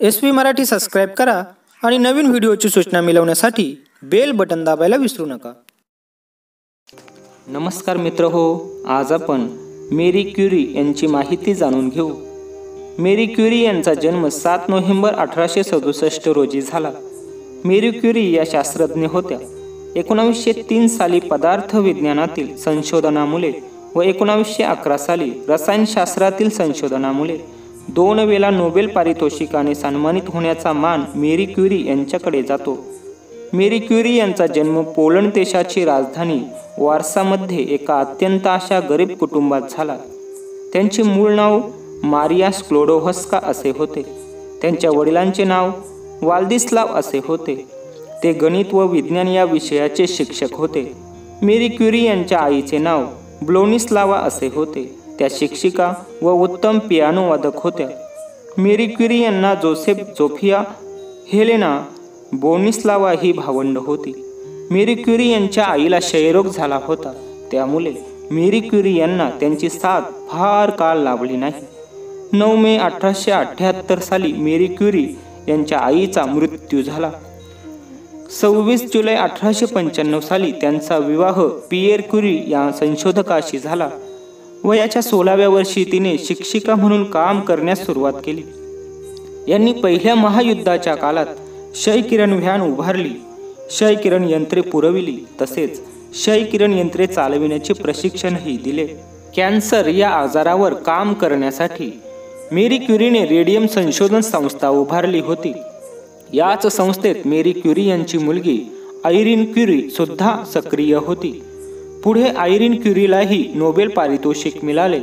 S P Marathi subscribe करा आणि नवीन व्हिडिओची सूचना मिळवण्यासाठी बेल बटन दाबायला विसरू नका. नमस्कार मित्र हो आज आपण मेरी क्युरी यांची माहिती जाणून घेऊ. मेरी क्युरी यांचा जन्म सात नोव्हेंबर अठराशे सदुसष्ट रोजी झाला. मेरी क्युरी या शास्त्रज्ञ होत्या. एकोणावीसशे तीन साली पदार्थ विज्ञानातील संशोधनामुळे व एकोणावीसशे अकरा साली रसायनशास्त्रातील संशोधनामुळे दोन वेळा नोबेल पारितोषिकाने सन्मानित होण्याचा मान मेरी क्युरी यांच्याकडे जातो. मेरी क्युरी यांचा जन्म पोलंड देशाची राजधानी वारसामध्ये एका अत्यंत अशा गरीब कुटुंबात झाला. त्यांचे मूळ नाव मारिया स्क्लोडोहस्का असे होते. त्यांच्या वडिलांचे नाव वाल्दिस्लाव असे होते. ते गणित व विज्ञान या विषयाचे शिक्षक होते. मेरी क्युरी यांच्या आईचे नाव ब्लोनिस्लावा असे होते. त्या शिक्षिका व उत्तम पियानोवादक होत्या. मेरी क्युरी यांना जोसेफ जोफिया हेलेना बोनिस्लावा ही भावंड होती. मेरी क्युरी यांच्या आईला क्षयरोग झाला होता. त्यामुळे मेरी क्युरी यांना त्यांची साथ फार काळ लाभली नाही. नऊ मे अठराशे अठ्ठ्याहत्तर साली मेरी क्युरी यांच्या आईचा मृत्यू झाला. सव्वीस जुलै अठराशे पंच्याण्णव साली त्यांचा विवाह पियर क्युरी या संशोधकाशी झाला. वयाच्या सोळाव्या वर्षी तिने शिक्षिका म्हणून काम करण्यास सुरुवात केली. यांनी पहिल्या महायुद्धाच्या काळात क्षयकिरण व्हॅन उभारली क्षयकिरण यंत्रे पुरविली तसेच क्षयकिरण यंत्रे चालविण्याचे प्रशिक्षणही दिले. कॅन्सर या आजारावर काम करण्यासाठी मेरी क्युरीने रेडियम संशोधन संस्था उभारली होती. याच संस्थेत मेरी क्युरी यांची मुलगी आयरिन क्युरी सुद्धा सक्रिय होती. पुढे आयरीन क्युरीलाही नोबेल पारितोषिक मिळाले.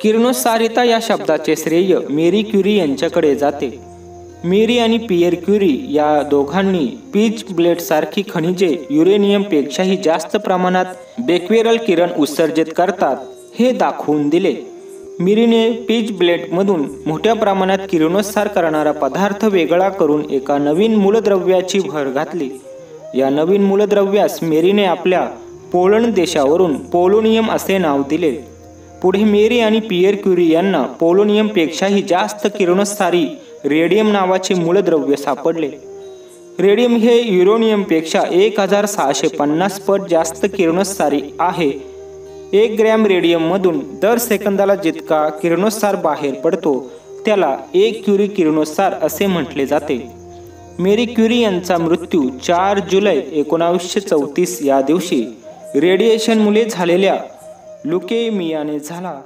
किरणोत्सारिता या शब्दाचे श्रेय मेरी क्युरी यांच्याकडे जाते. मेरी आणि पियर क्युरी या दोघांनी पीच ब्लेड सारखी खनिजे युरेनियमपेक्षाही जास्त प्रमाणात बेक्वेरल किरण उत्सर्जित करतात हे दाखवून दिले. मिरीने पीच ब्लेडमधून मोठ्या प्रमाणात किरणोत्सार करणारा पदार्थ वेगळा करून एका नवीन मूलद्रव्याची भर घातली. या नवीन मूलद्रव्यास मेरीने आपल्या पोलंड देशावरून पोलोनियम असे नाव दिले. पुढे मेरी आणि पियर क्युरी यांना पोलोनियमपेक्षाही जास्त किरणोत्सारी रेडियम नावाचे मूलद्रव्य सापडले. रेडियम हे युरोनियमपेक्षा एक हजार सहाशे पन्नास पट जास्त किरणोत्सारी आहे. एक ग्रॅम रेडियममधून दर सेकंदाला जितका किरणोत्सार बाहेर पडतो त्याला एक क्युरी किरणोत्सार असे म्हटले जाते. मेरी क्युरी यांचा मृत्यू चार जुलै एकोणावीसशे चौतीस या दिवशी. रेडिएशनमुळे झालेल्या लुकेमियाने झाला.